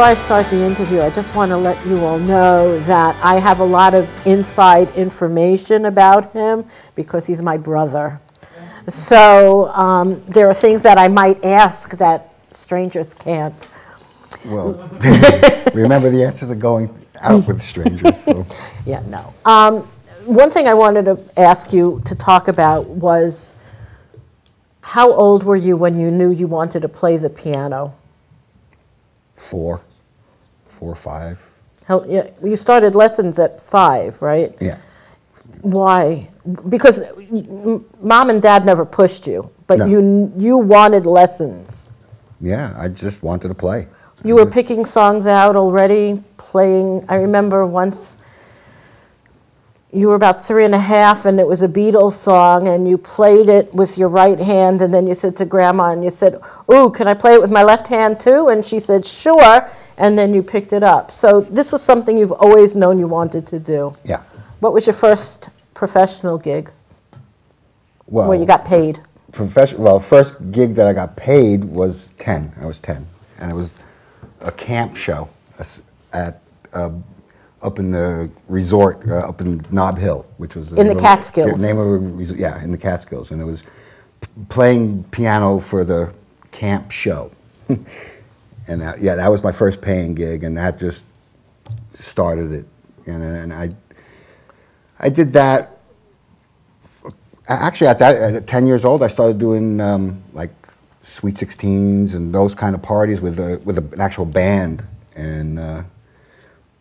Before I start the interview, I just want to let you all know that I have a lot of inside information about him because he's my brother. So um, there are things that I might ask that strangers can't. Well, remember the answers are going out with strangers. So. Yeah, no. Um, one thing I wanted to ask you to talk about was how old were you when you knew you wanted to play the piano? Four, four or five. How, yeah, you started lessons at five, right? Yeah. Why? Because mom and dad never pushed you, but No. you you wanted lessons. Yeah, I just wanted to play. You were picking songs out already, playing. I remember once you were about three and a half, and it was a Beatles song, and you played it with your right hand, and then you said to Grandma, and you said, "Ooh, can I play it with my left hand too?" And she said, "Sure," and then you picked it up. So this was something you've always known you wanted to do. Yeah. What was your first professional gig Well, where you got paid? professional. Well, first gig that I got paid was ten. I was ten, and it was a camp show at uh, up in the resort uh, up in Nob Hill, which was In the Catskills. The name of a resort, yeah, in the Catskills, and it was p- playing piano for the camp show. and that, yeah, that was my first paying gig, and that just started it. And, and I, I did that Actually, at that, at 10 years old, I started doing um, like Sweet 16s and those kind of parties with, a, with a, an actual band. And, uh,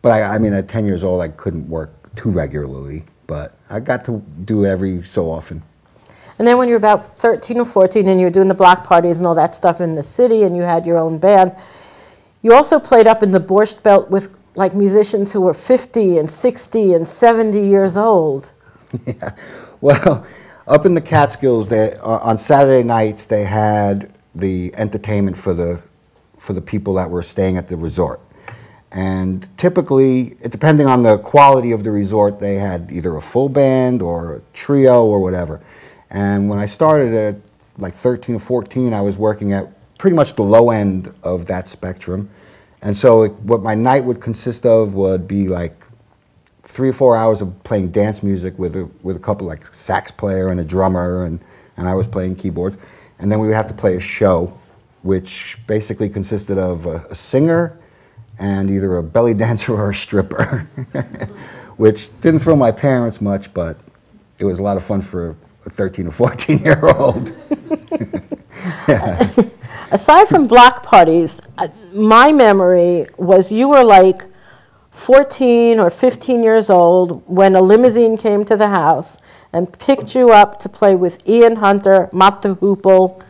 but I, I mean, at 10 years old, I couldn't work too regularly, but I got to do it every so often. And then when you were about 13 or 14 and you were doing the block parties and all that stuff in the city and you had your own band, you also played up in the Borscht Belt with like musicians who were 50 and 60 and 70 years old. Yeah. Well, up in the Catskills, they, uh, on Saturday nights, they had the entertainment for the, for the people that were staying at the resort. And typically, depending on the quality of the resort, they had either a full band or a trio or whatever. And when I started at like 13 or 14, I was working at pretty much the low end of that spectrum. And so it, what my night would consist of would be like three or four hours of playing dance music with a, with a couple like sax player and a drummer and, and I was playing keyboards. And then we would have to play a show, which basically consisted of a, a singer and either a belly dancer or a stripper, which didn't thrill my parents much, but it was a lot of fun for a 13 or 14 year old. Aside from block parties, uh, my memory was you were like 14 or 15 years old when a limousine came to the house and picked you up to play with Ian Hunter, the Hoople, was-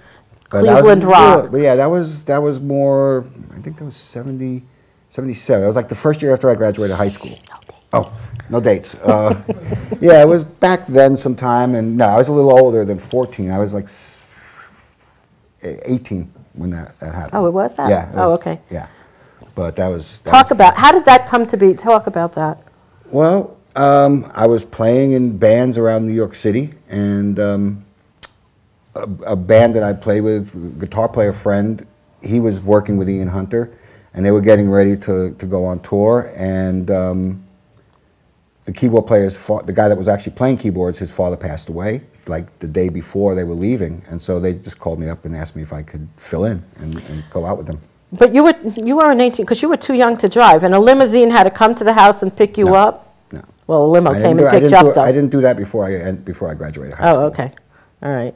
Cleveland Rock. But yeah, that was that was more. I think that was 70, 77. That was like the first year after I graduated high school. Oh, no dates. Uh, yeah, it was back then sometime, and no, I was a little older than 14. I was like 18 when that, that happened. Oh, it was that? Yeah. it Oh, okay. Yeah, but that was. that Talk was- about, how did that come to be? Talk about that. Well, um, I was playing in bands around New York City, and um, a, a band that I played with, guitar player friend, he was working with Ian Hunter, and they were getting ready to, to go on tour, and um, the keyboard player's the guy that was actually playing keyboards, his father passed away like the day before they were leaving, and so they just called me up and asked me if I could fill in and, and go out with them. But you were, you were an 18, because you were too young to drive, and a limousine had to come to the house and pick you No, up? No. Well, a limo I came do- and picked you up, though. I didn't do that before I before I graduated high oh, school. Oh, okay. All right.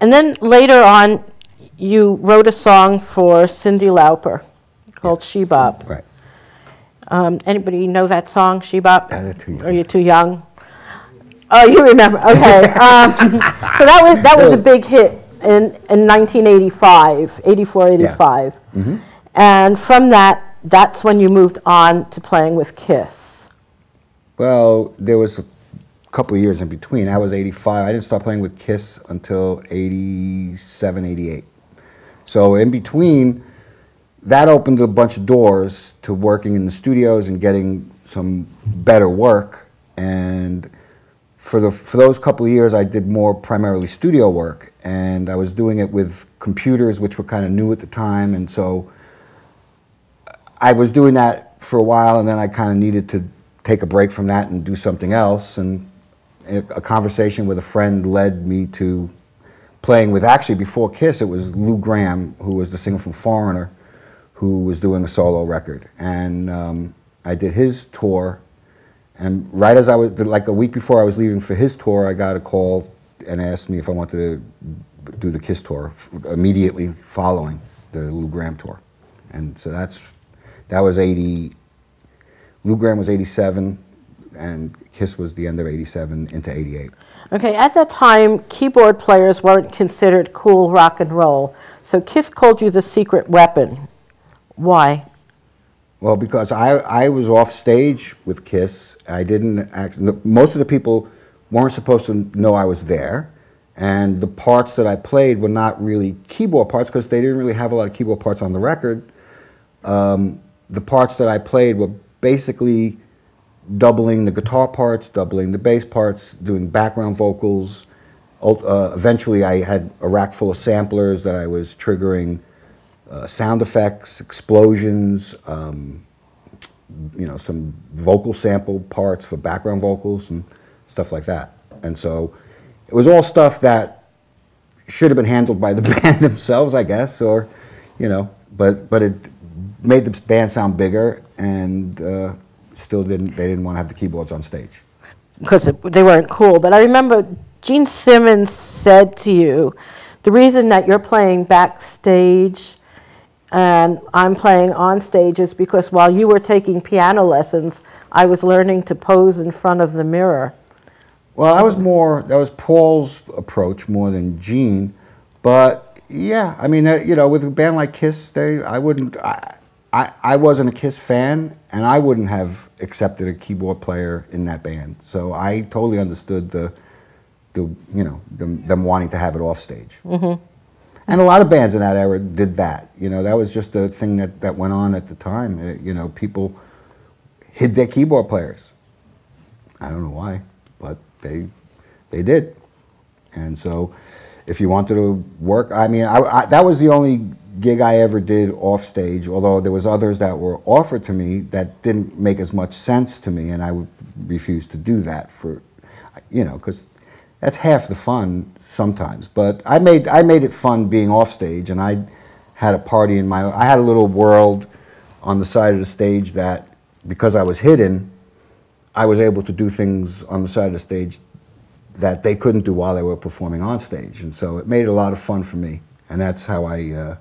And then later on, you wrote a song for Cyndi Lauper called She Bop. Right. Um, anybody know that song, She Bop? They're too. Are you too young? Oh, you remember? Okay. um, so that was that was a big hit in in 1985, 84, 85. Mm-hmm. And from that, that's when you moved on to playing with Kiss. Well, there was a couple of years in between. I was 85. I didn't start playing with Kiss until 87, 88. So in between, that opened a bunch of doors to working in the studios and getting some better work. And for the for those couple of years, I did more primarily studio work, and I was doing it with computers, which were kind of new at the time, and so I was doing that for a while, and then I kind of needed to take a break from that and do something else. And a conversation with a friend led me to playing with actually before Kiss, it was Lou Gramm, who was the singer from Foreigner, who was doing a solo record, and um, I did his tour. And right as I was, like a week before I was leaving for his tour, I got a call and asked me if I wanted to do the Kiss tour immediately following the Lou Gramm tour. And so that's that was 80. Lou Gramm was 87, and Kiss was the end of 87 into 88. Okay, at that time, keyboard players weren't considered cool rock and roll, so Kiss called you the secret weapon. Why? Well, because I, I was off stage with Kiss. I didn't act, most of the people weren't supposed to know I was there. And the parts that I played were not really keyboard parts because they didn't really have a lot of keyboard parts on the record. Um, the parts that I played were basically doubling the guitar parts, doubling the bass parts, doing background vocals. Uh, eventually, I had a rack full of samplers that I was triggering uh, sound effects, explosions, um, you know, some vocal sample parts for background vocals and stuff like that. And so it was all stuff that should have been handled by the band themselves, I guess, or, you know, but, but it made the band sound bigger and uh, still didn't, they didn't want to have the keyboards on stage. Because they weren't cool. But I remember Gene Simmons said to you, the reason that you're playing backstage and I'm playing on stages because while you were taking piano lessons, I was learning to pose in front of the mirror. Well, that was more that was Paul's approach more than Gene, but yeah, I mean, you know, with a band like Kiss, they I wouldn't I, I I wasn't a Kiss fan, and I wouldn't have accepted a keyboard player in that band. So I totally understood the the you know them, them wanting to have it off stage. Mm-hmm. And a lot of bands in that era did that. You know, that was just a thing that, that went on at the time. Uh, you know, people hid their keyboard players. I don't know why, but they they did. And so, if you wanted to work, I mean, I, I, that was the only gig I ever did off stage. Although there was others that were offered to me that didn't make as much sense to me, and I would refuse to do that for, you know, because that's half the fun sometimes. But I made I made it fun being off stage, and I had a party in my. I had a little world on the side of the stage that because I was hidden, I was able to do things on the side of the stage that they couldn't do while they were performing on stage, and so it made it a lot of fun for me, and that's how I uh,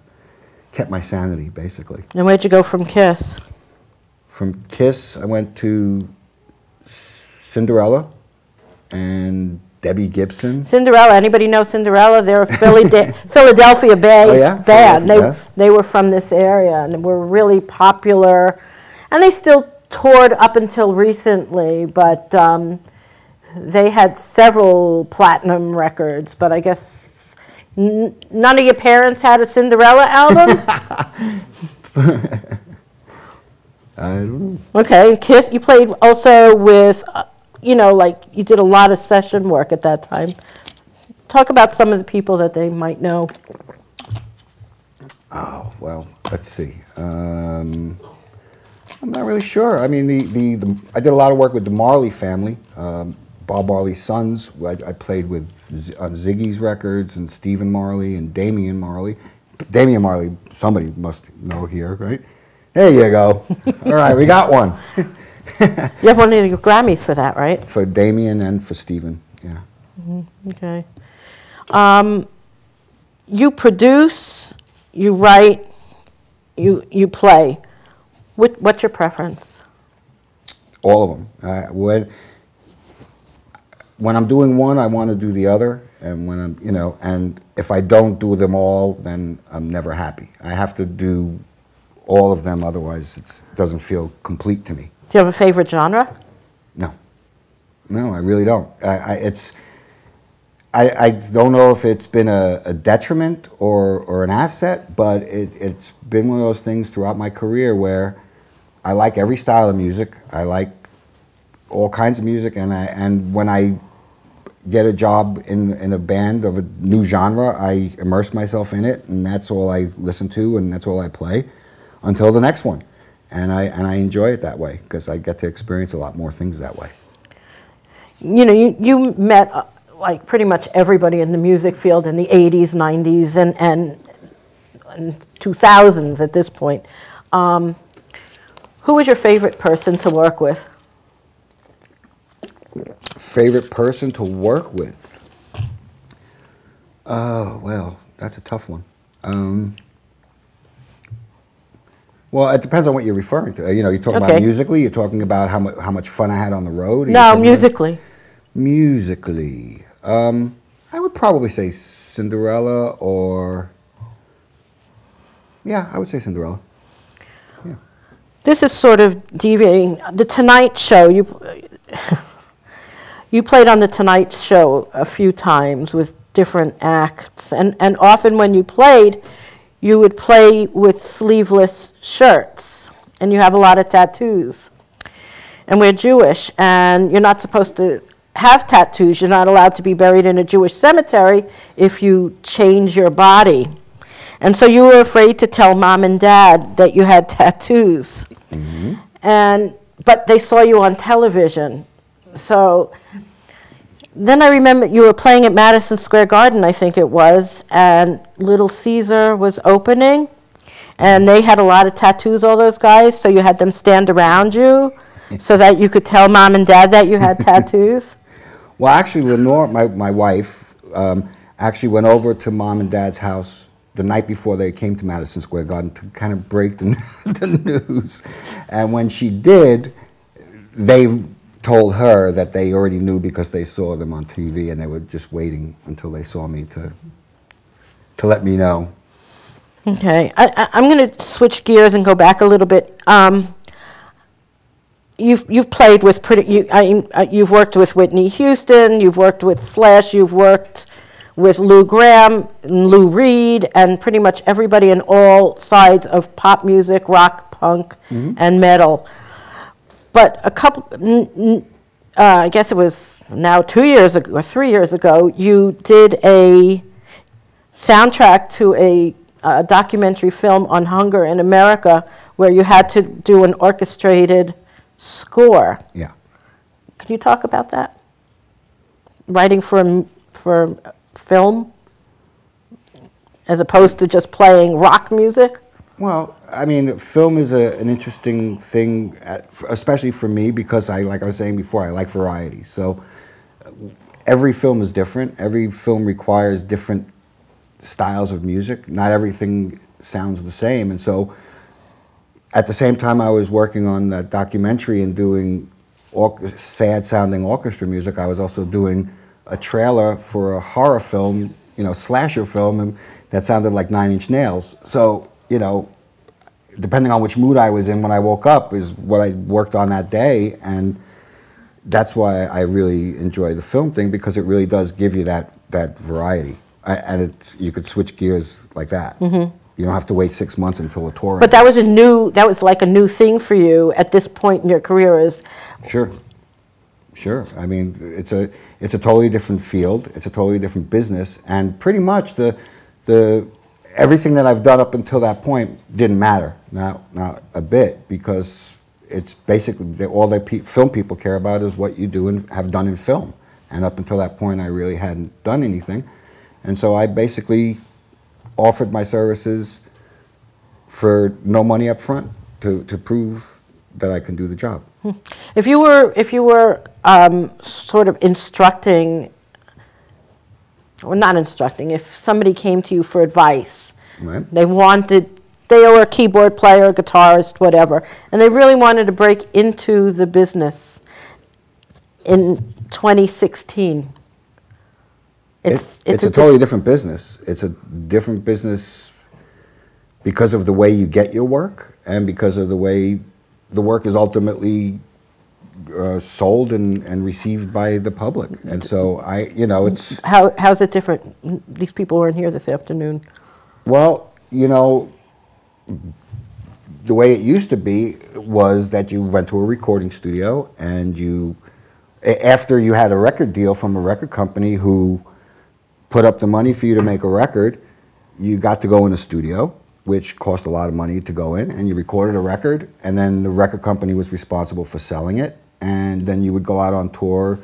kept my sanity basically. And where'd you go from Kiss? From Kiss, I went to Cinderella and Debbie Gibson. Cinderella. Anybody know Cinderella? They're a Philly Philadelphia based Oh, yeah? band. They, yes. they were from this area and were really popular. And they still toured up until recently, but um, they had several platinum records. But I guess n- none of your parents had a Cinderella album? I don't know. okay, Kiss. You played also with, uh, you know, like you did a lot of session work at that time. Talk about some of the people that they might know. Oh, well, let's see. Um, I'm not really sure. I mean, the, the, the, I did a lot of work with the Marley family. Um, Bob Marley's sons, I, I played with Z, on Ziggy's records, and Stephen Marley and Damian Marley. Damian Marley, somebody must know here, right? There you go. All right, we got one. You have one of your Grammys for that, right? For Damian and for Stephen, yeah. Okay. Um, you produce, you write, you you play. What, what's your preference? All of them. Uh, when when I'm doing one, I want to do the other, and when I'm, you know, and if I don't do them all, then I'm never happy. I have to do all of them, otherwise it doesn't feel complete to me. Do you have a favorite genre? No, no, I really don't. I, I, it's, I, I don't know if it's been a, a detriment or, or an asset, but it, it's been one of those things throughout my career where I like every style of music. I like all kinds of music, and I and when I get a job in in a band of a new genre, I immerse myself in it, and that's all I listen to, and that's all I play until the next one. And I and I enjoy it that way because I get to experience a lot more things that way. You know, you, you met uh, like pretty much everybody in the music field in the 80s, 90s, and, and, and 2000s at this point. Um, who was your favorite person to work with? Favorite person to work with? Oh well, that's a tough one. Um, well, it depends on what you're referring to. You know, you're talking Okay. about musically. You're talking about how much how much fun I had on the road. No, talking about- musically. Musically, um, I would probably say Cinderella or yeah, I would say Cinderella. Yeah. This is sort of deviating. The Tonight Show, you, you played on the Tonight Show a few times with different acts, and, and often when you played, you would play with sleeveless shirts, and you have a lot of tattoos. And we're Jewish, and you're not supposed to have tattoos. You're not allowed to be buried in a Jewish cemetery if you change your body. And so you were afraid to tell mom and dad that you had tattoos. Mm-hmm. And but they saw you on television. So then I remember you were playing at Madison Square Garden, I think it was, and Little Caesar was opening. And they had a lot of tattoos, all those guys, so you had them stand around you so that you could tell mom and dad that you had tattoos. Well, actually, Lenore, my, my wife, um, actually went over to mom and dad's house the night before they came to Madison Square Garden to kind of break the, the news. And when she did, they told her that they already knew because they saw them on TV and they were just waiting until they saw me to, to let me know. Okay, I, I, I'm going to switch gears and go back a little bit. Um, you've you've played with pretty. You, I, uh, you've worked with Whitney Houston. You've worked with Slash. You've worked with Lou Gramm, and Lou Reed, and pretty much everybody in all sides of pop music, rock, punk, and metal. But a couple, n- n- uh, I guess it was now two years ago or three years ago, you did a soundtrack to a, uh documentary film on hunger in America where you had to do an orchestrated score. Yeah. Can you talk about that? Writing for, a for a film as opposed to just playing rock music? Well, I mean, film is a, an interesting thing, at, especially for me, because I, like I was saying before, I like variety. So every film is different. Every film requires different styles of music. Not everything sounds the same. And so at the same time I was working on that documentary and doing or- sad-sounding orchestra music, I was also doing a trailer for a horror film, you know, slasher film, and that sounded like Nine Inch Nails. So, you know, depending on which mood I was in when I woke up is what I worked on that day, and that's why I really enjoy the film thing because it really does give you that that variety, and it, you could switch gears like that. You don't have to wait six months until a tour. Mm-hmm. But that was a new, that was like a new thing for you at this point in your career is, Sure. Sure. I mean, it's a it's a totally different field. It's a totally different business, and pretty much the the everything that I've done up until that point didn't matter. Not not a bit because it's basically the, all that pe- film people care about is what you do and have done in film. And up until that point, I really hadn't done anything, and so I basically offered my services for no money up front to, to prove that I can do the job. if you were, if you were um, sort of instructing, or not instructing, if somebody came to you for advice, Right? they wanted, they were a keyboard player, guitarist, whatever, and they really wanted to break into the business in 2016. It's, it's, a, totally different business. It's a different business because of the way you get your work and because of the way the work is ultimately uh, sold and, and received by the public. And so I, you know, it's, How, how's it different? These people weren't here this afternoon. well, you know, the way it used to be was that you went to a recording studio and you, after you had a record deal from a record company who put up the money for you to make a record, you got to go in a studio which cost a lot of money to go in, and you recorded a record, and then the record company was responsible for selling it, and then you would go out on tour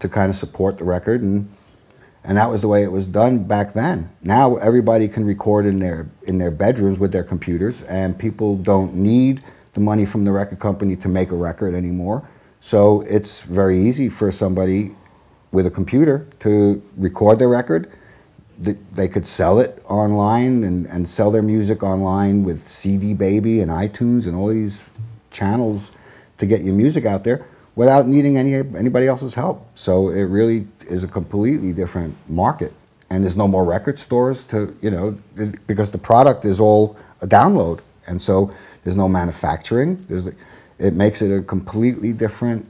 to kind of support the record, and and that was the way it was done back then. Now everybody can record in their in their bedrooms with their computers, and people don't need the money from the record company to make a record anymore. So it's very easy for somebody with a computer to record their record. They could sell it online and, and sell their music online with CD Baby and iTunes and all these channels to get your music out there without needing any anybody else's help. So it really is a completely different market. And there's no more record stores to, you know, because the product is all a download. And so there's no manufacturing. There's, it makes it a completely different,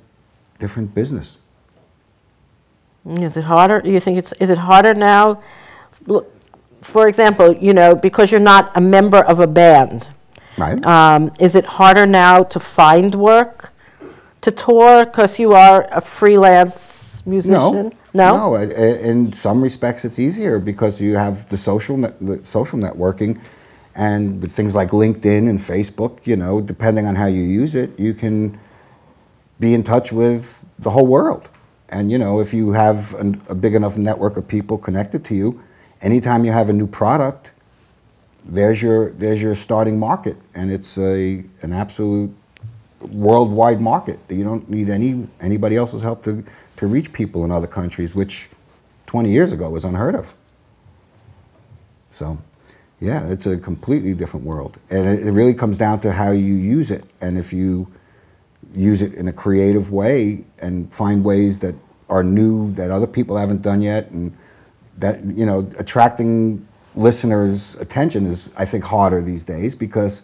different business. Is it harder? Do you think it's, is it harder now? For example, you know, because you're not a member of a band, Right? um, is it harder now to find work to tour because you are a freelance musician? No, no. i- In some respects, it's easier because you have the social net, the social networking, and with things like LinkedIn and Facebook. You know, depending on how you use it, you can be in touch with the whole world. And you know, if you have an, a big enough network of people connected to you, anytime you have a new product, there's your there's your starting market, and it's a an absolute worldwide market. You don't need any anybody else's help to to reach people in other countries, which 20 years ago was unheard of. So, yeah, it's a completely different world, and it, it really comes down to how you use it, and if you use it in a creative way and find ways that are new that other people haven't done yet, and that you know attracting listeners' attention is I think harder these days because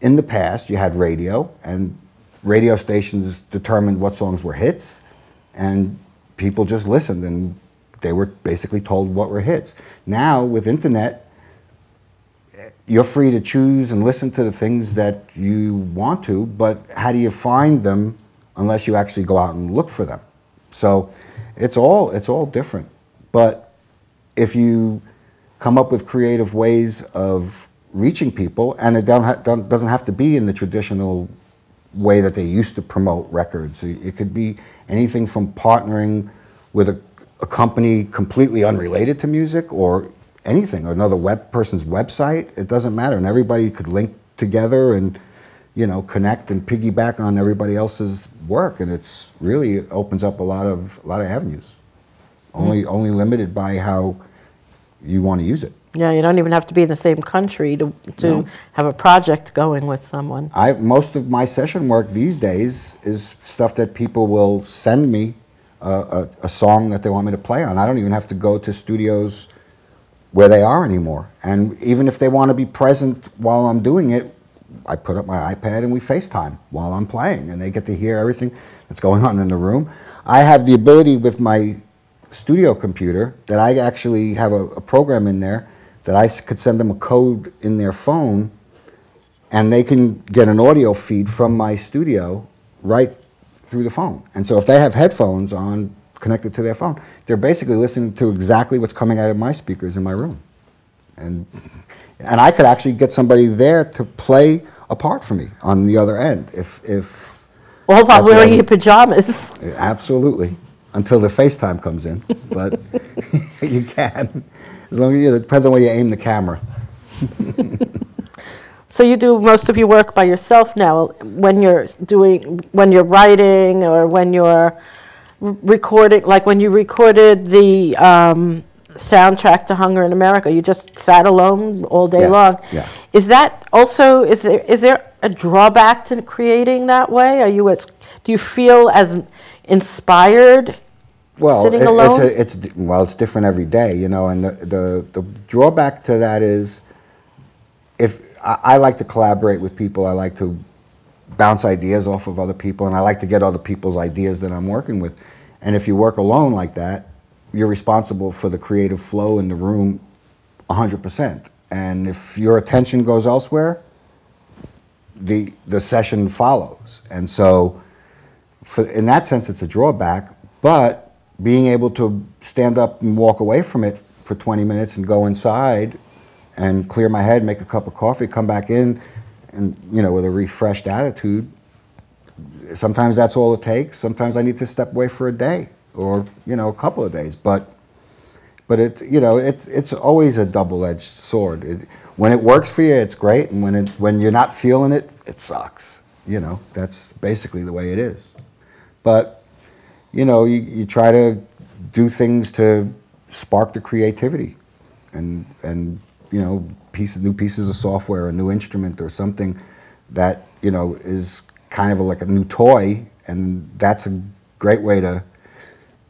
in the past you had radio and radio stations determined what songs were hits and people just listened and they were basically told what were hits. Now with internet you're free to choose and listen to the things that you want to but how do you find them unless you actually go out and look for them so it's all it's all different but if you come up with creative ways of reaching people, and it ha- doesn't have to be in the traditional way that they used to promote records. It it could be anything from partnering with a, a company completely unrelated to music or anything, or another web person's website. It doesn't matter, and everybody could link together and you know connect and piggyback on everybody else's work, and it's really it opens up a lot of a lot of avenues. Only only limited by how you want to use it. Yeah, you don't even have to be in the same country to, to No. have a project going with someone. I most of my session work these days is stuff that people will send me uh, a, a song that they want me to play on. I don't even have to go to studios where they are anymore. And even if they want to be present while I'm doing it, I put up my iPad and we FaceTime while I'm playing, and they get to hear everything that's going on in the room. I have the ability with my studio computer that I actually have a, a program in there that I could send them a code in their phone and they can get an audio feed from my studio right through the phone. And so if they have headphones on connected to their phone, they're basically listening to exactly what's coming out of my speakers in my room. And and I could actually get somebody there to play a from me on the other end if if All while wearing your pajamas. absolutely until the FaceTime comes in, but you can as long as you, it depends on where you aim the camera. So you do most of your work by yourself now when you're doing, when you're writing or when you're recording, like when you recorded the um, soundtrack to Hunger in America, you just sat alone all day Yes, long. yeah. Is that also, is there, is there a drawback to creating that way? Are you as, do you feel as inspired Well, sitting it- alone? It's, a, it's well, it's different every day, you know. And the, the the drawback to that is, if I, I like to collaborate with people, I like to bounce ideas off of other people, and I like to get other people's ideas that I'm working with. And if you work alone like that, you're responsible for the creative flow in the room, 100%. And if your attention goes elsewhere, the the session follows. And so for, in that sense, it's a drawback. But being able to stand up and walk away from it for 20 minutes and go inside and clear my head, make a cup of coffee, come back in, and you know, with a refreshed attitude. Sometimes that's all it takes. Sometimes I need to step away for a day or you know a couple of days. But but it you know it's it's always a double-edged sword. It, when it works for you, it's great, and when it when you're not feeling it, it sucks. You know that's basically the way it is. But you know you, you try to do things to spark the creativity, and and you know pieces new pieces of software, a new instrument, or something that you know is kind of like a new toy, and that's a great way to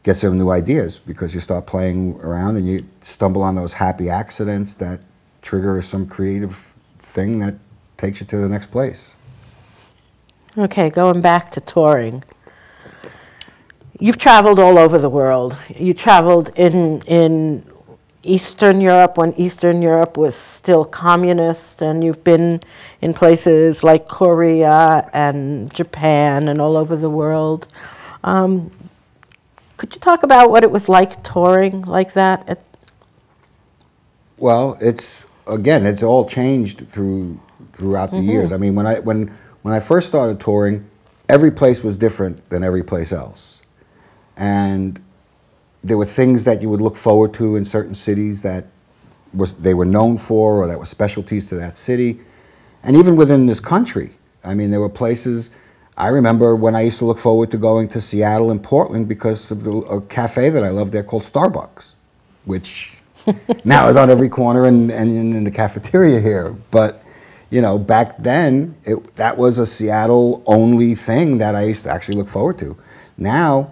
get some new ideas because you start playing around and you stumble on those happy accidents that trigger some creative thing that takes you to the next place. Okay, going back to touring. You've traveled all over the world. You traveled in in Eastern Europe when Eastern Europe was still communist, and you've been in places like Korea and Japan and all over the world. Um, could you talk about what it was like touring like that? At, Well, it's again, it's all changed through throughout the mm-hmm. years. I mean, when I when when I first started touring, every place was different than every place else, and there were things that you would look forward to in certain cities that was they were known for or that were specialties to that city, and even within this country. I mean, there were places. I remember when I used to look forward to going to Seattle and Portland because of the a cafe that I loved there called Starbucks, which now is on every corner and, and in the cafeteria here. But you know, back then it, that was a Seattle only thing that I used to actually look forward to. Now,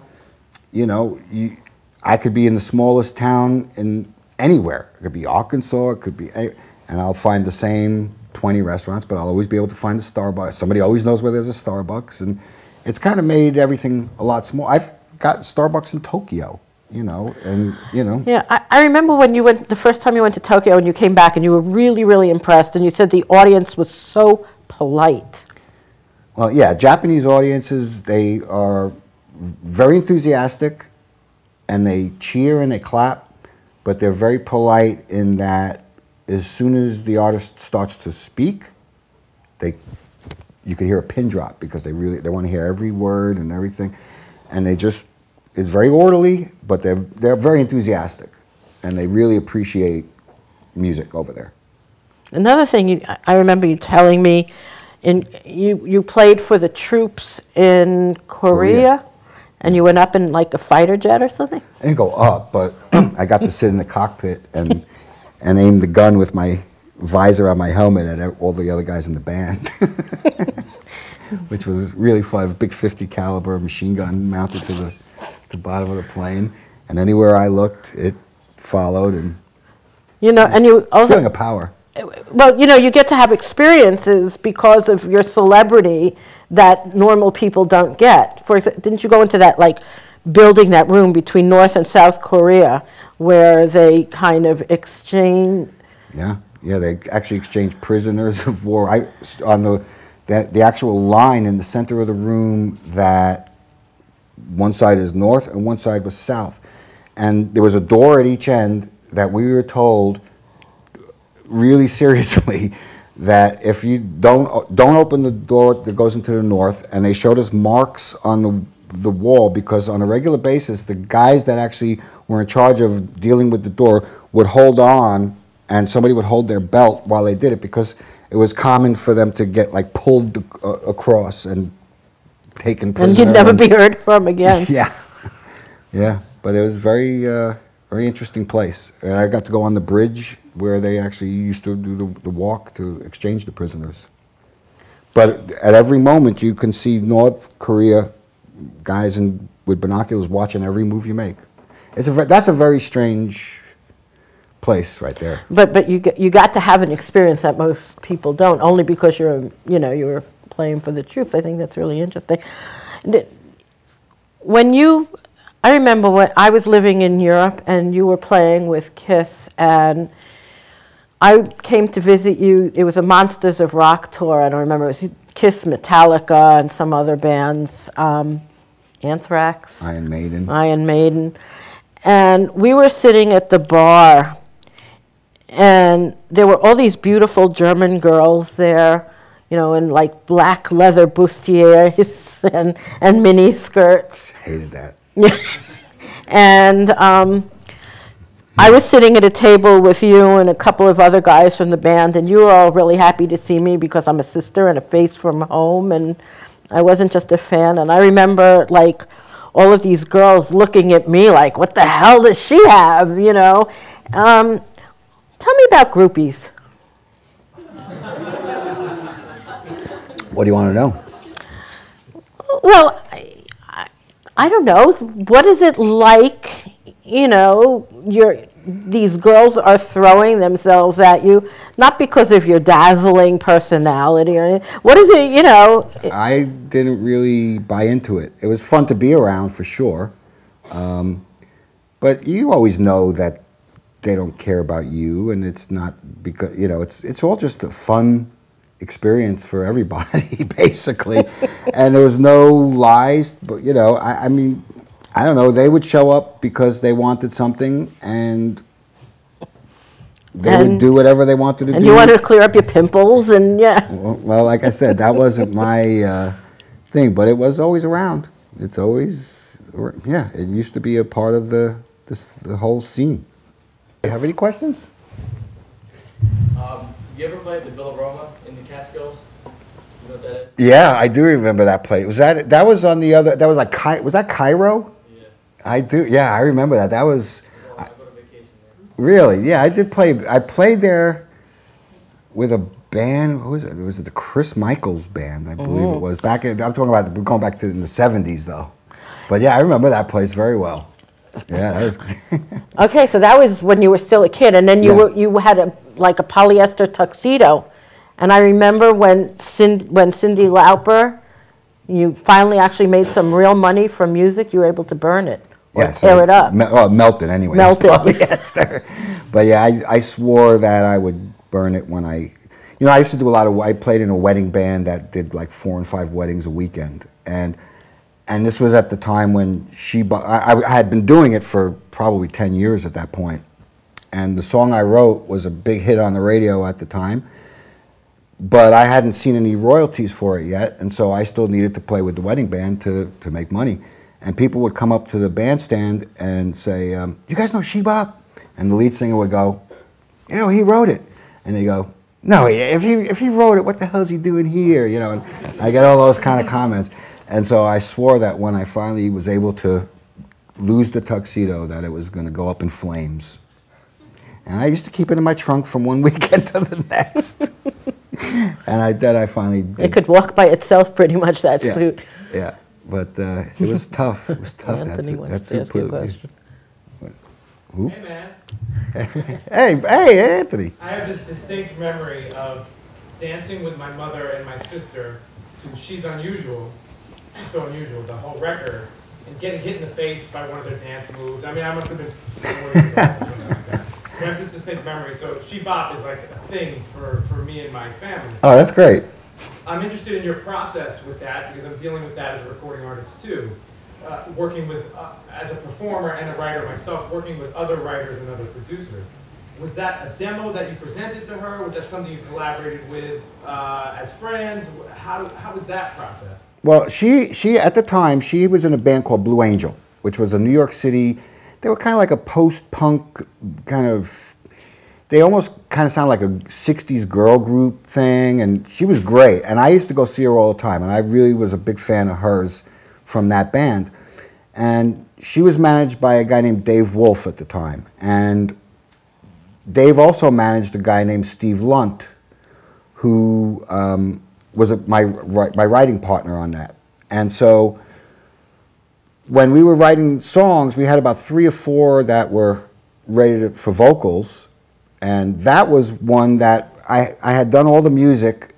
you know, you, I could be in the smallest town in anywhere. It could be Arkansas. It could be, and I'll find the same 20 restaurants, but I'll always be able to find a Starbucks. Somebody always knows where there's a Starbucks, and it's kind of made everything a lot smaller. I've got Starbucks in Tokyo, you know, and you know. yeah, I, I remember when you went the first time you went to Tokyo and you came back and you were really, really impressed, and you said the audience was so polite. Well, yeah, Japanese audiences, they are very enthusiastic and they cheer and they clap, but they're very polite in that as soon as the artist starts to speak, they you could hear a pin drop because they really they want to hear every word and everything. And they just it's very orderly, but they're they're very enthusiastic and they really appreciate music over there. Another thing you, I- remember you telling me, in you you played for the troops in Korea, Korea. and you went up in like a fighter jet or something. I didn't go up, but I got to sit in the cockpit and and aim the gun with my visor on my helmet at all the other guys in the band, which was really fun. A big 50 caliber machine gun mounted to the, the bottom of the plane, and anywhere I looked, it followed and You know, and you also feeling of power. well, you know, you get to have experiences because of your celebrity that normal people don't get. For example, didn't you go into that like building that room between North and South Korea where they kind of exchange? Yeah, yeah. They actually exchanged prisoners of war. I on the the, the actual line in the center of the room that one side is north and one side was south, and there was a door at each end that we were told really seriously that if you don't don't open the door that goes into the north, and they showed us marks on the the wall because on a regular basis the guys that actually were in charge of dealing with the door would hold on and somebody would hold their belt while they did it because it was common for them to get like pulled uh, across and taken prisoner. And you'd never and- be heard from again. yeah, yeah. But it was very, uh, very interesting place. And I got to go on the bridge where they actually used to do the, the walk to exchange the prisoners. But at every moment, you can see North Korea guys in, with binoculars watching every move you make. It's a, that's a very strange place right there. But but you you got to have an experience that most people don't, only because you're you know you were playing for the troops. I think that's really interesting. When you, I remember when I was living in Europe and you were playing with Kiss and. I came to visit you. It was a Monsters of Rock tour. I don't remember. It was Kiss, Metallica, and some other bands. Um, Anthrax. Iron Maiden. Iron Maiden. And we were sitting at the bar and there were all these beautiful German girls there, you know, in like black leather bustiers and, and mini skirts. Hated that. Yeah. And um, I was sitting at a table with you and a couple of other guys from the band, and you were all really happy to see me because I'm a sister and a face from home, and I wasn't just a fan. And I remember like all of these girls looking at me like, "What the hell does she have?" You know. Um, tell me about groupies. What do you want to know? Well, I, I, I don't know. What is it like? You know, you're, these girls are throwing themselves at you, not because of your dazzling personality or anything. What is it, you know? I didn't really buy into it. It was fun to be around for sure. Um, but you always know that they don't care about you and it's not because you know it's it's all just a fun experience for everybody basically and there was no lies but you know I, I mean i don't know they would show up because they wanted something and they would do whatever they wanted to And do you wanted to clear up your pimples, and yeah. well, well, like I said, that wasn't my uh, thing, but it was always around. It's always, yeah, it used to be a part of the this, the whole scene. Do you have any questions? Um, you ever played the Villa Roma in the Catskills? You know what that is? Yeah, I do remember that play. Was that that was on the other? That was like was that Cairo? I do. Yeah, I remember that. That was I go to vacation there. really. Yeah, I did play. I played there with a band. Who was it? Was it the Chris Michaels band? I believe it mm-hmm. was back. In, I'm talking about. We're going back to in the '70s though. But yeah, I remember that place very well. Yeah, that was. Okay, so that was when you were still a kid, and then you Yeah. were you had a like a polyester tuxedo, and I remember when Cyndi, when Cyndi Lauper, you finally actually made some real money from music. You were able to burn it Yeah, so tear it up. Me- well, melted anyway. Melted. Polyester. but yeah, I, I swore that I would burn it when I, you know, I used to do a lot of. I played in a wedding band that did like four and five weddings a weekend, and and this was at the time when she. I, I had been doing it for probably ten years at that point. point, and the song I wrote was a big hit on the radio at the time. But I hadn't seen any royalties for it yet, and so I still needed to play with the wedding band to, to make money. And people would come up to the bandstand and say, um, "You guys know She Bop?" And the lead singer would go, "You know, he wrote it." And they go, "No, if he if he wrote it, what the hell is he doing here?" You know, and I get all those kind of comments. And so I swore that when I finally was able to lose the tuxedo, that it was going to go up in flames. And I used to keep it in my trunk from one weekend to the next. and I then I finally It could walk by itself, pretty much. That yeah, suit. yeah, but uh, it was tough. It was tough. Anthony that's wants that's to ask you a question. Who? Hey man, Hey, hey, Anthony. I have this distinct memory of dancing with my mother and my sister to She's Unusual, She's So Unusual, the whole record, and getting hit in the face by one of their dance moves. I mean, I must have been four years old or something like that. I have this distinct memory, so She Bop is like a thing for, for me and my family. Oh, that's great. I'm interested in your process with that because I'm dealing with that as a recording artist too. Uh, working with, uh, as a performer and a writer myself, working with other writers and other producers. Was that a demo that you presented to her? Was that something you collaborated with uh, as friends? How, how was that process? Well, she she at the time she was in a band called Blue Angel, which was a New York City. They were kind of like a post-punk kind of. They almost kind of sound like a '60s girl group thing, and she was great. And I used to go see her all the time, and I really was a big fan of hers from that band. And she was managed by a guy named Dave Wolff at the time, and Dave also managed a guy named Steve Lunt, who um, was a, my, my writing partner on that. And so when we were writing songs, we had about three or four that were ready to, for vocals. And that was one that I, I had done all the music,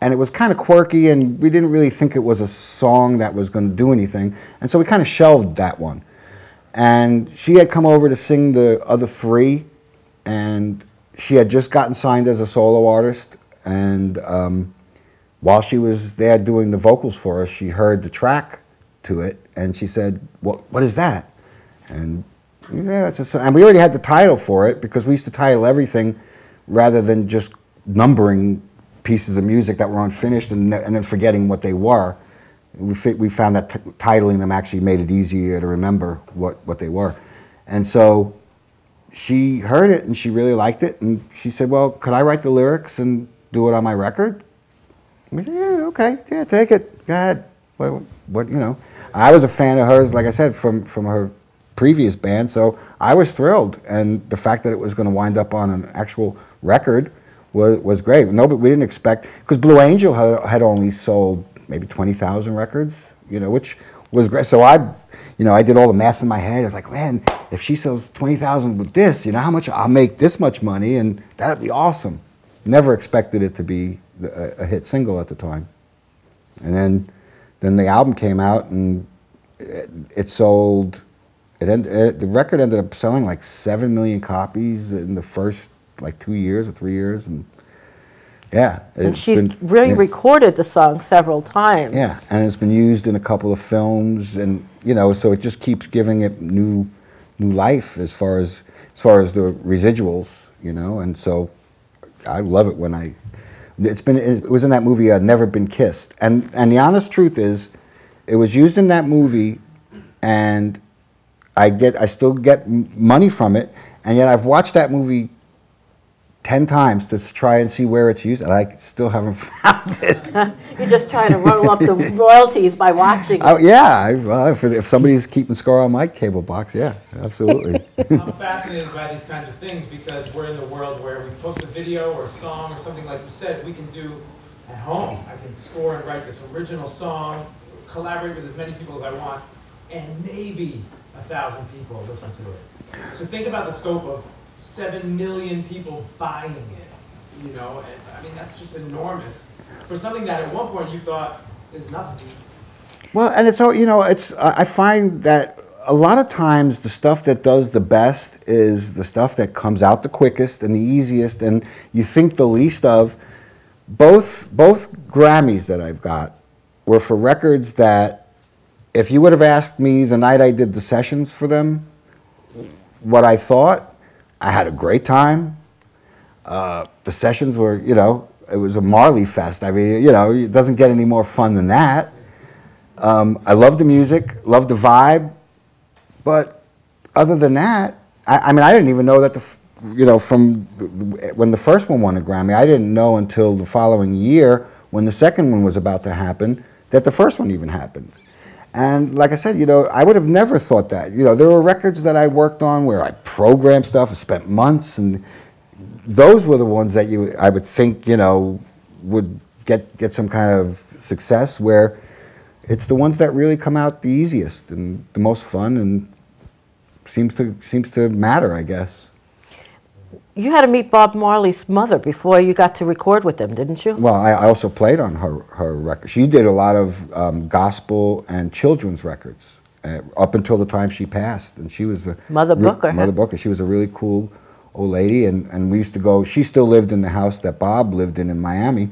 and it was kind of quirky, and we didn't really think it was a song that was going to do anything. And so we kind of shelved that one. And she had come over to sing the other three, and she had just gotten signed as a solo artist. And um, while she was there doing the vocals for us, she heard the track to it, and she said, "What? What is that?" And Yeah, and we already had the title for it because we used to title everything rather than just numbering pieces of music that were unfinished and, and then forgetting what they were. We, we found that titling them actually made it easier to remember what, what they were. And so she heard it and she really liked it and she said, Well, could I write the lyrics and do it on my record? Mean, yeah, okay, yeah, take it. Go ahead. What, what, you know? I was a fan of hers, like I said, from from her previous band, so I was thrilled. And the fact that it was going to wind up on an actual record was was great. No, but we didn't expect because Blue Angel had, had only sold maybe twenty thousand records, you know, which was great. So I, you know, I did all the math in my head. I was like, man, if she sells twenty thousand with this, you know, how much I'll make this much money, and that'd be awesome. Never expected it to be a, a hit single at the time. And then, then the album came out, and it, it sold. It, end, it the record ended up selling like seven million copies in the first like two years or three years, and yeah, and she's been- really yeah. recorded the song several times. Yeah, and it's been used in a couple of films, and you know, so it just keeps giving it new, new life as far as as far as the residuals, you know, and so I love it when I. It's been it was in that movie uh, Never Been Kissed, and and the honest truth is, it was used in that movie, and I get I still get money from it, and yet I've watched that movie. 10 times to try and see where it's used, and I still haven't found it. You're just trying to roll up the royalties by watching Oh yeah, I, well, if, if somebody's keeping score on my cable box, yeah, absolutely. I'm fascinated by these kinds of things because we're in the world where we post a video or a song or something like you said, we can do at home. I can score and write this original song, collaborate with as many people as I want, and maybe a thousand people listen to it. So think about the scope of seven million people buying it, you know, and I mean, that's just enormous for something that at one point you thought is nothing. well, and it's all you know. It's I I find that a lot of times the stuff that does the best is the stuff that comes out the quickest and the easiest, and you think the least of. Both both Grammys that I've got were for records that, if you would have asked me the night I did the sessions for them, what I thought, I had a great time. Uh, the sessions were, you know, it was a Marley fest. I mean, you know, it doesn't get any more fun than that. Um, I love the music, love the vibe, but other than that, I, I mean, I didn't even know that the, you know, from when the first one won a Grammy, I didn't know until the following year when the second one was about to happen that the first one even happened. And like I said, you know, I would have never thought that. You know, there were records that I worked on where I programmed stuff, I spent months, and those were the ones that you, I would think, you know, would get get some kind of success. Where it's the ones that really come out the easiest and the most fun, and seems to seems to matter, I guess. You had to meet Bob Marley's mother before you got to record with him, didn't you? Well, I, I also played on her her record. She did a lot of um, gospel and children's records uh, up until the time she passed, and she was a Mother Booker? Mother Booker. She was a really cool old lady, and, and we used to go. She still lived in the house that Bob lived in in Miami,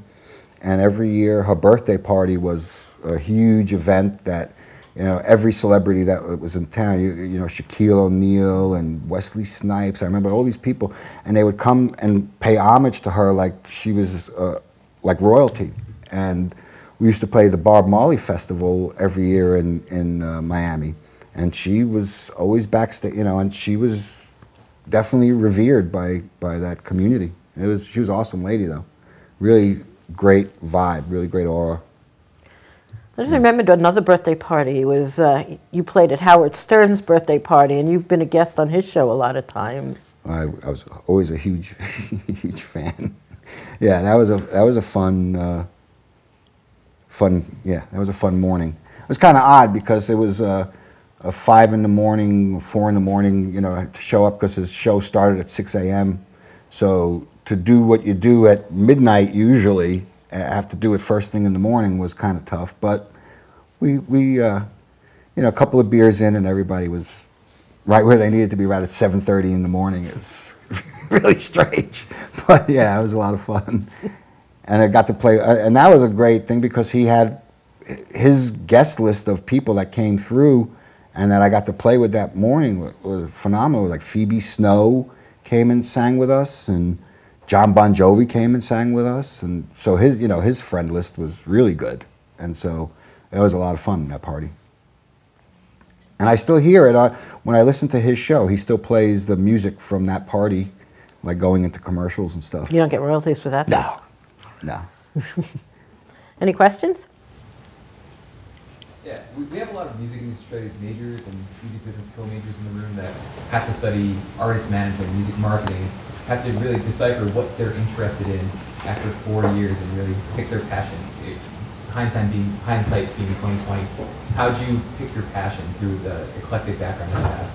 and every year her birthday party was a huge event that. You know, every celebrity that was in town, you, you know, Shaquille O'Neal and Wesley Snipes, I remember all these people, and they would come and pay homage to her like she was uh, like royalty. And we used to play the Bob Marley Festival every year in, in uh, Miami. And she was always backstage, you know, and she was definitely revered by, by that community. It was, she was an awesome lady, though. Really great vibe, really great aura. I just remembered another birthday party. Was uh, you played at Howard Stern's birthday party, and you've been a guest on his show a lot of times. I, I was always a huge, huge fan. Yeah, that was a that was a fun, uh, fun. Yeah, that was a fun morning. It was kind of odd because it was uh, a five in the morning, four in the morning. You know, I had to show up because his show started at six a.m. So to do what you do at midnight usually, have to do it first thing in the morning was kind of tough. But we we uh, you know a couple of beers in and everybody was right where they needed to be right at 7.30 in the morning it was really strange but yeah it was a lot of fun and i got to play uh, and that was a great thing because he had his guest list of people that came through and that I got to play with that morning was, was phenomenal. Like Phoebe Snow came and sang with us, and Jon Bon Jovi came and sang with us, and so his you know his friend list was really good, and so it was a lot of fun that party. And I still hear it uh, when I listen to his show. He still plays the music from that party, like going into commercials and stuff. You don't get royalties for that? No, no. Any questions? Yeah, we, we have a lot of music industry studies majors and music business co-majors in the room that have to study artist management, music marketing, have to really decipher what they're interested in after four years and really pick their passion. It- Hindsight being hindsight being 2020. How'd you pick your passion through the eclectic background you have?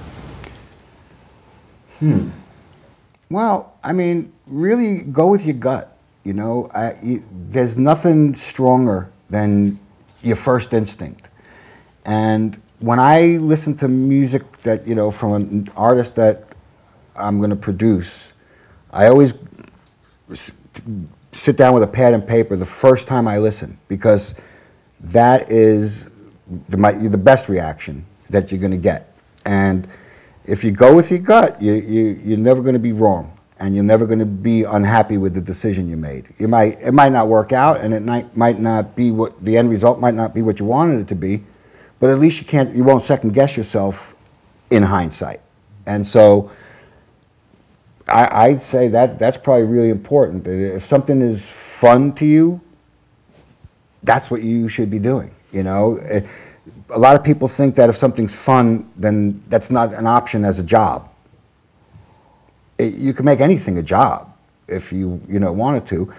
Hmm. Well, I mean, really go with your gut. You know, I, you, there's nothing stronger than your first instinct. And when I listen to music that, you know, from an artist that I'm going to produce, I always sit down with a pad and paper the first time I listen because that is the, my, the best reaction that you're going to get. And if you go with your gut, you, you, you're never going to be wrong. And you're never going to be unhappy with the decision you made. You might, it might not work out, and it might, might not be what the end result might not be what you wanted it to be, but at least you can't, you won't second guess yourself in hindsight. And so, I, I'd say that that's probably really important. If something is fun to you, that's what you should be doing. You know, Eh, a lot of people think that if something's fun, then that's not an option as a job. It, you can make anything a job if you you know wanted to.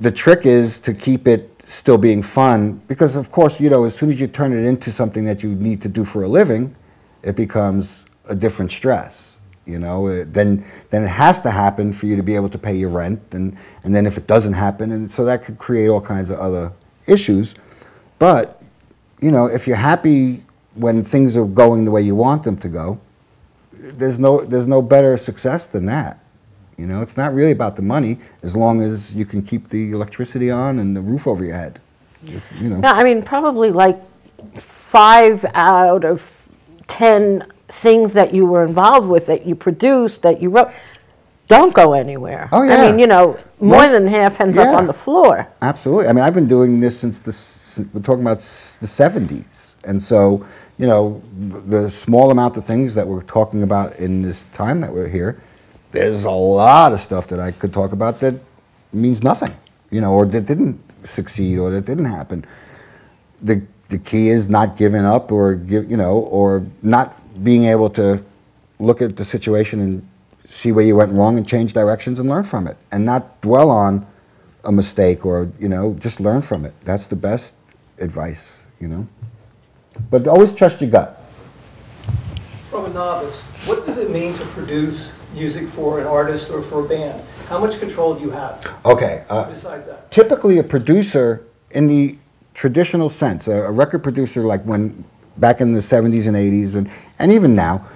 The trick is to keep it still being fun because, of course, you know as soon as you turn it into something that you need to do for a living, it becomes a different stress. You know, Uh, then then it has to happen for you to be able to pay your rent, and and then if it doesn't happen, and so that could create all kinds of other issues. But you know, if you're happy when things are going the way you want them to go, there's no there's no better success than that. You know, it's not really about the money as long as you can keep the electricity on and the roof over your head. Just, you know. Yeah, I mean, probably like five out of 10 things that you were involved with, that you produced, that you wrote, don't go anywhere. Oh, yeah. I mean, you know, more Most- than half ends up on the floor. Absolutely. I mean, I've been doing this since the s- we're talking about s- the '70s, and so you know th- the small amount of things that we're talking about in this time that we're here. There's a lot of stuff that I could talk about that means nothing, you know, or that didn't succeed or that didn't happen. The the key is not giving up or give you know or not being able to look at the situation and see where you went wrong and change directions and learn from it and not dwell on a mistake or you know just learn from it that's the best advice you know but always trust your gut From a novice, what does it mean to produce music for an artist or for a band? How much control do you have okay uh, besides that? typically a producer in the traditional sense a, a record producer like when back in the 70s and 80s and, and even now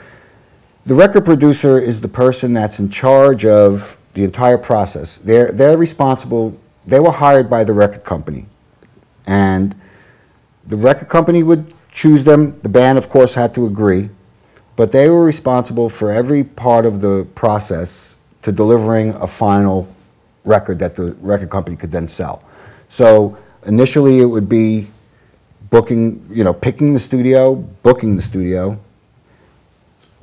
the record producer is the person that's in charge of the entire process. They're, they're responsible they were hired by the record company. And the record company would choose them. The band of course had to agree. But they were responsible for every part of the process to delivering a final record that the record company could then sell. So initially it would be booking, you know, picking the studio, booking the studio,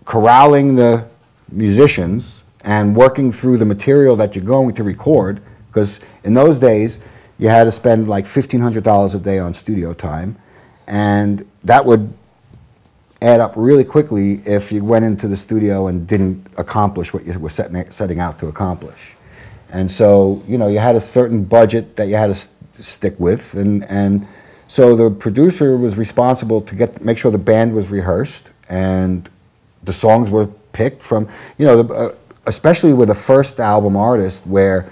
corralling the musicians, and working through the material that you're going to record. Because in those days, you had to spend like $1,500 a day on studio time, and that would add up really quickly if you went into the studio and didn't accomplish what you were setting, setting out to accomplish. And so, you know, you had a certain budget that you had to s- stick with, and, and so the producer was responsible to get make sure the band was rehearsed and the songs were picked from, you know, the, uh, especially with a first album artist where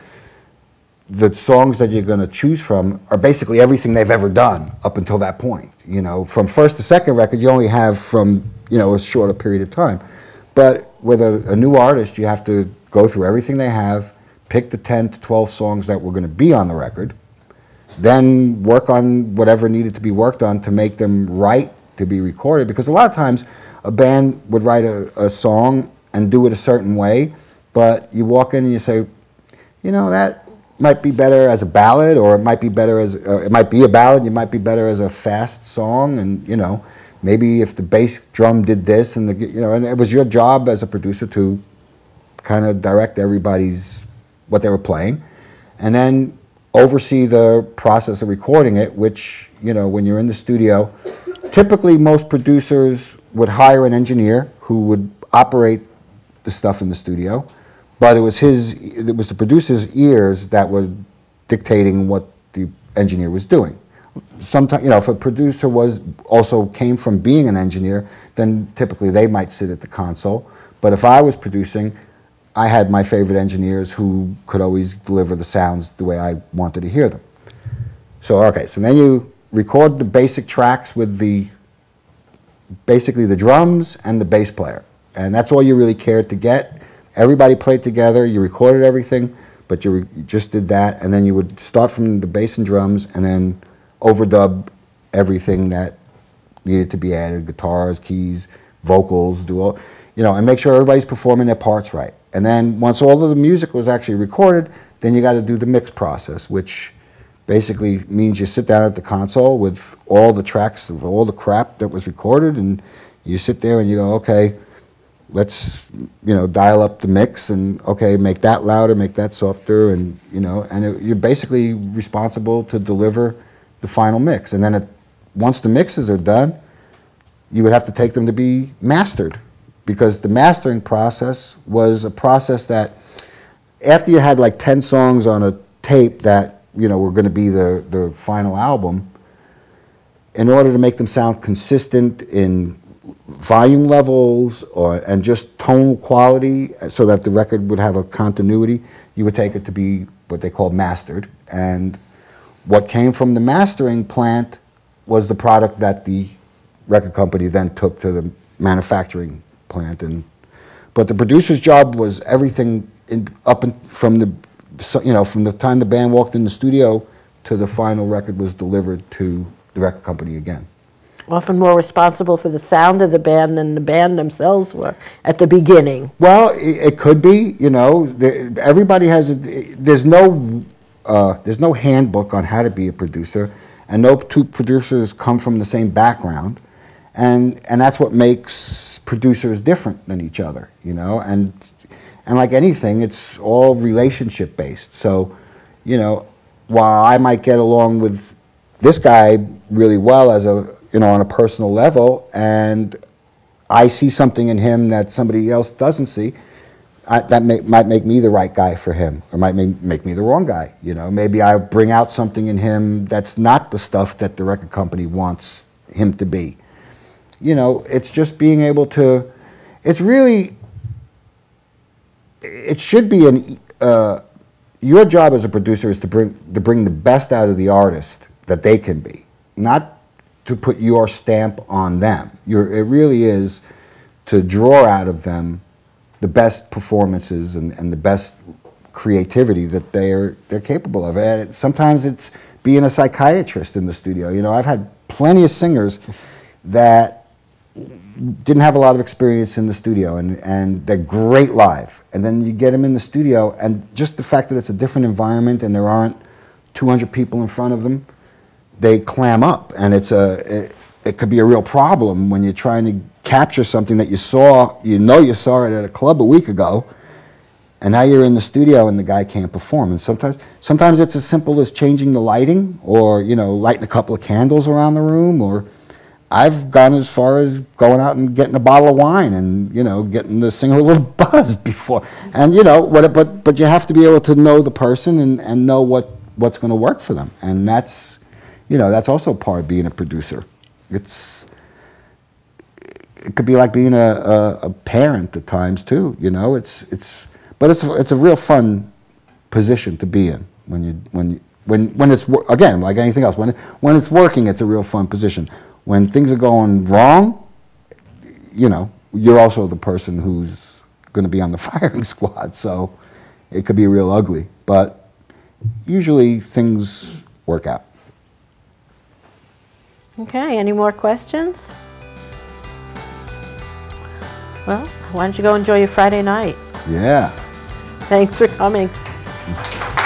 the songs that you're going to choose from are basically everything they've ever done up until that point. You know, from first to second record, you only have from you know a shorter period of time. But with a, a new artist, you have to go through everything they have, pick the 10 to 12 songs that were going to be on the record, then work on whatever needed to be worked on to make them right to be recorded because a lot of times a band would write a, a song and do it a certain way, but you walk in and you say, you know, that might be better as a ballad, or it might be better as uh, it might be a ballad. It might be better as a fast song, and you know, maybe if the bass drum did this, and the you know, and it was your job as a producer to kind of direct everybody's what they were playing, and then oversee the process of recording it. Which you know, when you're in the studio, typically most producers would hire an engineer who would operate the stuff in the studio, but it was his, it was the producer's ears that were dictating what the engineer was doing. Sometimes, you know, if a producer was also came from being an engineer, then typically they might sit at the console. But if I was producing, I had my favorite engineers who could always deliver the sounds the way I wanted to hear them. So okay, so then you record the basic tracks with the basically the drums and the bass player. And that's all you really cared to get. Everybody played together, you recorded everything, but you, you just did that, and then you would start from the bass and drums and then overdub everything that needed to be added guitars, keys, vocals, do all, you know, and make sure everybody's performing their parts right. And then once all of the music was actually recorded, then you got to do the mix process, which basically means you sit down at the console with all the tracks of all the crap that was recorded, and you sit there and you go, okay, let's you know dial up the mix and okay, make that louder, make that softer, and you know, and it, you're basically responsible to deliver the final mix. And then it, once the mixes are done, you would have to take them to be mastered, because the mastering process was a process that after you had like 10 songs on a tape that you know were going to be the, the final album in order to make them sound consistent in volume levels or and just tonal quality so that the record would have a continuity you would take it to be what they call mastered. And what came from the mastering plant was the product that the record company then took to the manufacturing plant. And but the producer's job was everything in, up and from the so, you know from the time the band walked in the studio to the final record was delivered to the record company again. Often more responsible for the sound of the band than the band themselves were at the beginning. Well, it, it could be. You know, the, everybody has. A, there's no. Uh, there's no handbook on how to be a producer, and no two producers come from the same background, and and that's what makes producers different than each other. You know, and and like anything, it's all relationship based. So, you know, while I might get along with this guy really well as a you know on a personal level, and I see something in him that somebody else doesn't see. I, that may, might make me the right guy for him, or might make, make me the wrong guy. You know, maybe I bring out something in him that's not the stuff that the record company wants him to be. You know, it's just being able to. It's really. It should be an. Uh, your job as a producer is to bring to bring the best out of the artist that they can be, not to put your stamp on them. You're, it really is to draw out of them the best performances and, and the best creativity that they're they're capable of. And sometimes it's being a psychiatrist in the studio. You know, I've had plenty of singers that didn't have a lot of experience in the studio and, and they're great live. And then you get them in the studio and just the fact that it's a different environment and there aren't 200 people in front of them, they clam up and it's a, it, it could be a real problem when you're trying to capture something that you saw, you know you saw it at a club a week ago, and now you're in the studio and the guy can't perform. And sometimes, sometimes it's as simple as changing the lighting or, you know, lighting a couple of candles around the room or I've gone as far as going out and getting a bottle of wine and you know getting the singer a little buzzed before, and you know what. But but you have to be able to know the person and, and know what what's going to work for them, and that's you know that's also part of being a producer. It's it could be like being a, a, a parent at times too. You know, it's it's but it's it's a real fun position to be in when you when you when when it's again like anything else when when it's working it's a real fun position when things are going wrong, you know, you're also the person who's going to be on the firing squad. So it could be real ugly. But usually things work out. Okay, any more questions? Well, why don't you go enjoy your Friday night? Yeah. Thanks for coming.